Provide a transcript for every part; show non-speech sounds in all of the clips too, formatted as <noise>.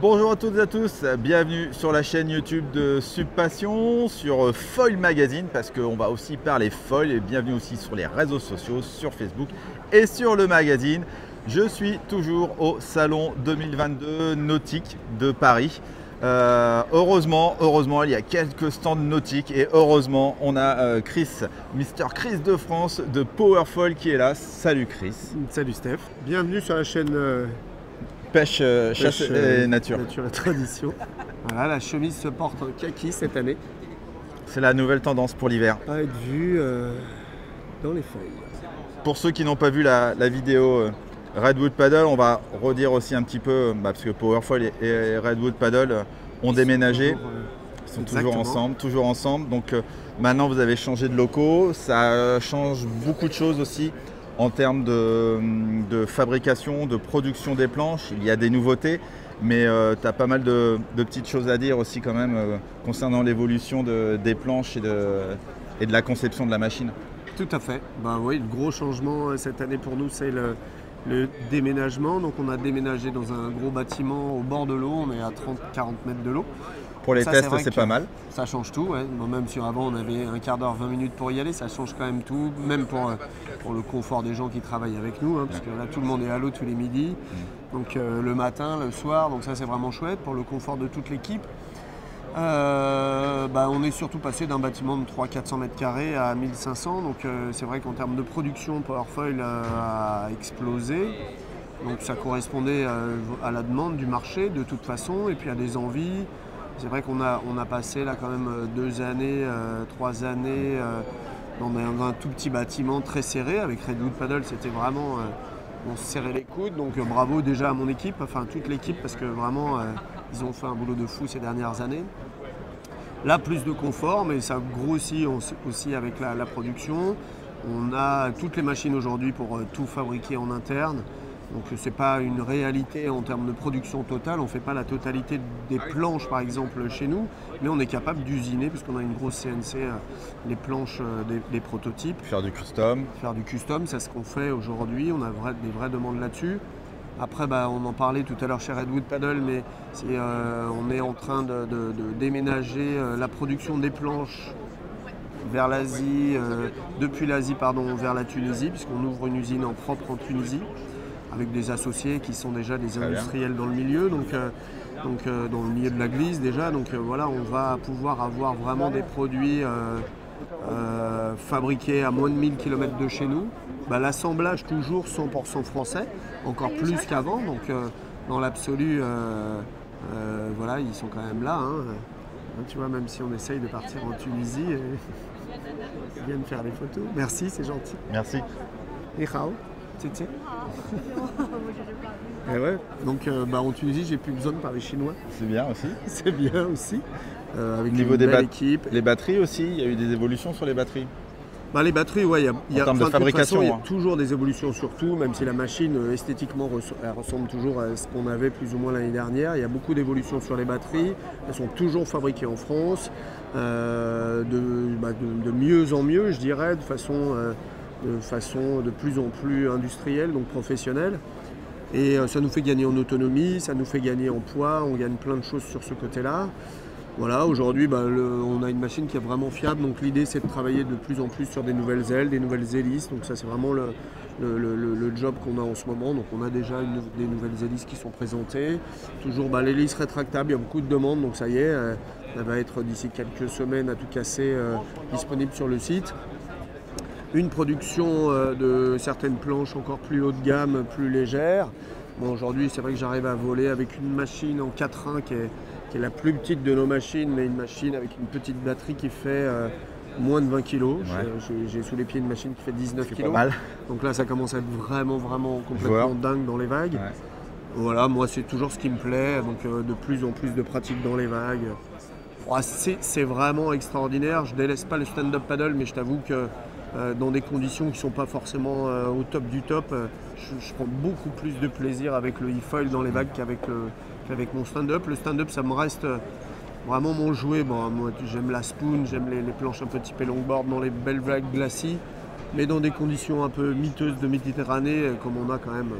Bonjour à toutes et à tous, bienvenue sur la chaîne YouTube de Subpassion, sur Foil Magazine, parce qu'on va aussi parler foil, et bienvenue aussi sur les réseaux sociaux, sur Facebook et sur le magazine. Je suis toujours au Salon 2022 Nautique de Paris. Euh, heureusement, heureusement, il y a quelques stands nautiques et heureusement, on a euh, Chris, Mister Chris de France de Powerfoil qui est là. Salut Chris. Salut Steph. Bienvenue sur la chaîne euh, Pêche, chasse et nature. Nature et Tradition. <laughs> voilà, la chemise se porte en kaki cette année. C'est la nouvelle tendance pour l'hiver. À être vue dans les feuilles. Pour ceux qui n'ont pas vu la, vidéo Redwood Paddle, on va redire aussi un petit peu, bah, parce que Powerfoil et Redwood Paddle ont déménagé. Ils sont toujours ensemble, toujours ensemble. Donc maintenant vous avez changé de locaux. Ça change beaucoup de choses aussi en termes de, fabrication, de production des planches, il y a des nouveautés, mais euh, tu as pas mal de, petites choses à dire aussi quand même euh, concernant l'évolution des planches et de, la conception de la machine. Tout à fait. Ben oui, le gros changement euh, cette année pour nous, c'est le, déménagement. Donc on a déménagé dans un gros bâtiment au bord de l'eau, on est à 30-40 mètres de l'eau. Pour les tests, c'est pas mal. Ça change tout. même si avant on avait un quart d'heure, 20 minutes pour y aller, ça change quand même tout, même pour, euh, pour le confort des gens qui travaillent avec nous, hein, parce que là tout le monde est à l'eau tous les midis. Mm. Donc euh, le matin, le soir, donc ça c'est vraiment chouette pour le confort de toute l'équipe. Euh, bah, on est surtout passé d'un bâtiment de 300-400 mètres carrés à 1500, donc c'est vrai qu'en termes de production, Powerfoil a explosé. Donc ça correspondait à la demande du marché de toute façon, et puis à des envies. C'est vrai qu'on a, passé là quand même euh, deux années, euh, trois années euh, dans un, tout petit bâtiment très serré. Avec Redwood Paddle, c'était vraiment. on se serrait les coudes. Donc bravo déjà à mon équipe, enfin toute l'équipe, parce que vraiment, ils ont fait un boulot de fou ces dernières années. Là, plus de confort, mais ça grossit aussi avec la production. On a toutes les machines aujourd'hui pour tout fabriquer en interne. Donc ce n'est pas une réalité en termes de production totale. On ne fait pas la totalité des planches par exemple chez nous, mais on est capable d'usiner, puisqu'on a une grosse CNC, euh, les planches euh, des, prototypes. Faire du custom. Faire du custom, c'est ce qu'on fait aujourd'hui. On a des vraies demandes là-dessus. Après, bah, on en parlait tout à l'heure chez Redwood Paddle, mais euh, on est en train de, déménager la production des planches vers l'Asie, depuis l'Asie pardon, vers la Tunisie, puisqu'on ouvre une usine en propre en Tunisie avec des associés qui sont déjà des industriels dans le milieu, donc, euh, donc euh, dans le milieu de la glisse déjà. Donc euh, voilà, on va pouvoir avoir vraiment des produits fabriqués à moins de 1000 km de chez nous. Bah, l'assemblage toujours 100% français, encore plus qu'avant. Donc dans l'absolu, voilà, ils sont quand même là. Hein. Hein, tu vois, même si on essaye de partir en Tunisie, <laughs> ils viennent faire des photos. Merci, c'est gentil. Merci. Et Et <laughs> ouais, donc euh, bah, en Tunisie, j'ai plus besoin de parler chinois. C'est bien aussi. <laughs> C'est bien aussi. Euh, avec niveau des équipe. Les batteries aussi, il y a eu des évolutions sur les batteries. Bah, les batteries, ouais, il y a, y a, de y a hein. toujours des évolutions surtout, même si la machine euh, esthétiquement ressemble toujours à ce qu'on avait plus ou moins l'année dernière. Il y a beaucoup d'évolutions sur les batteries. Elles sont toujours fabriquées en France, bah, de, mieux en mieux, je dirais, de façon de façon de plus en plus industrielle, donc professionnelle. Et euh, ça nous fait gagner en autonomie, ça nous fait gagner en poids, on gagne plein de choses sur ce côté-là. Voilà, aujourd'hui, bah, on a une machine qui est vraiment fiable, donc l'idée c'est de travailler de plus en plus sur des nouvelles ailes, des nouvelles hélices, donc ça c'est vraiment le, job qu'on a en ce moment. Donc on a déjà des nouvelles hélices qui sont présentées. Toujours bah, l'hélice rétractable, il y a beaucoup de demandes, donc ça y est, euh, elle va être d'ici quelques semaines à tout casser euh, disponible sur le site une production euh, de certaines planches encore plus haut de gamme, plus légères. Bon, Aujourd'hui, c'est vrai que j'arrive à voler avec une machine en 4.1 qui est, qui est la plus petite de nos machines, mais une machine avec une petite batterie qui fait euh, moins de 20 kg. J'ai sous les pieds une machine qui fait 19 kg. Donc là, ça commence à être vraiment, vraiment complètement dingue dans les vagues. Voilà, moi, c'est toujours ce qui me plaît. Donc, euh, de plus en plus de pratique dans les vagues. c'est vraiment extraordinaire. Je délaisse pas le stand-up paddle, mais je t'avoue que euh, dans des conditions qui ne sont pas forcément euh, au top du top. Euh, je, prends beaucoup plus de plaisir avec le e-foil dans les vagues qu'avec, mon stand-up. Le stand-up, ça me reste vraiment mon jouet. Bon, moi, j'aime la spoon, j'aime les, planches un peu typées longboard dans les belles vagues glacis, mais dans des conditions un peu miteuses de Méditerranée, comme on a quand même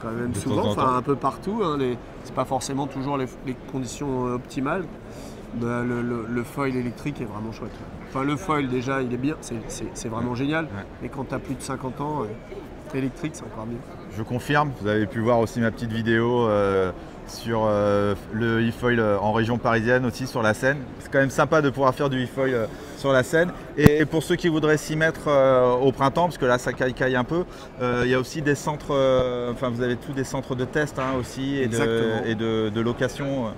quand même souvent, enfin un peu partout. Hein, c'est pas forcément toujours les, conditions euh, optimales. Bah, le, foil électrique est vraiment chouette. Enfin, le foil déjà, il est bien, c'est vraiment génial. Mais quand tu as plus de 50 ans, euh, électrique, c'est encore mieux. Je confirme, vous avez pu voir aussi ma petite vidéo euh, sur euh, le e-foil en région parisienne aussi sur la Seine. C'est quand même sympa de pouvoir faire du e-foil sur la scène. Et pour ceux qui voudraient s'y mettre euh, au printemps, parce que là ça caille, caille un peu, euh, il y a aussi des centres, euh, enfin vous avez tous des centres de test hein, aussi et, de, et de, location.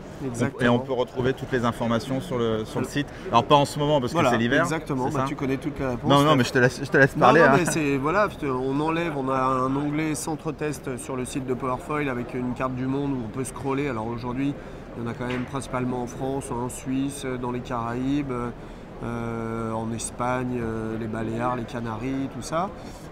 Et on peut retrouver toutes les informations sur le, sur le site. Alors pas en ce moment parce que c'est l'hiver. Exactement, bah, tu connais toutes les réponses. Non, non, mais je te laisse, je te laisse parler. Non, hein. voilà, on enlève, on a un onglet centre test sur le site de Powerfoil avec une carte du monde où on peut scroller. Alors aujourd'hui, il y en a quand même principalement en France, en Suisse, dans les Caraïbes. Euh, en Espagne, euh, les Baléares, les Canaries, tout ça.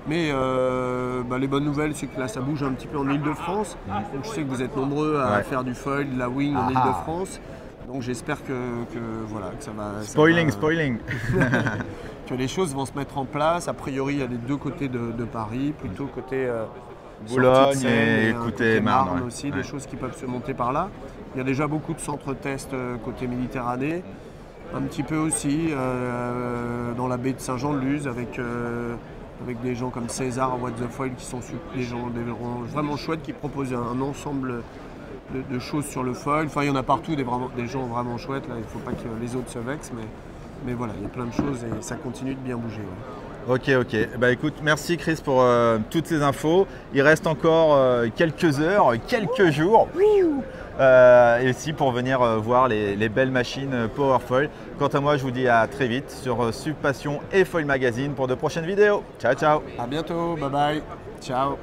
Mais euh, bah, les bonnes nouvelles, c'est que là, ça bouge un petit peu en Ile-de-France. Donc je sais que vous êtes nombreux à faire du foil, de la wing en ah Ile-de-France. Donc j'espère que, voilà, que ça va. Spoiling, spoiling. <laughs> que les choses vont se mettre en place. A priori, il y a des deux côtés de, Paris, plutôt côté Boulogne et, côté Marne, aussi, des choses qui peuvent se monter par là. Il y a déjà beaucoup de centres tests côté Méditerranée un petit peu aussi euh, dans la baie de Saint-Jean-de-Luz avec, euh, avec des gens comme César, What the Foil qui sont des gens, vraiment chouettes qui proposent un, ensemble de, choses sur le foil. Enfin, il y en a partout des, des gens vraiment chouettes. Là. Il ne faut pas que les autres se vexent, mais, mais voilà, il y a plein de choses et ça continue de bien bouger. Ok, ok. Bah écoute, merci Chris pour euh, toutes ces infos. Il reste encore quelques heures, quelques jours. Euh, et aussi pour venir euh, voir les, belles machines Powerfoil. Quant à moi, je vous dis à très vite sur euh, Subpassion et Foil Magazine pour de prochaines vidéos. Ciao, ciao À bientôt, bye bye Ciao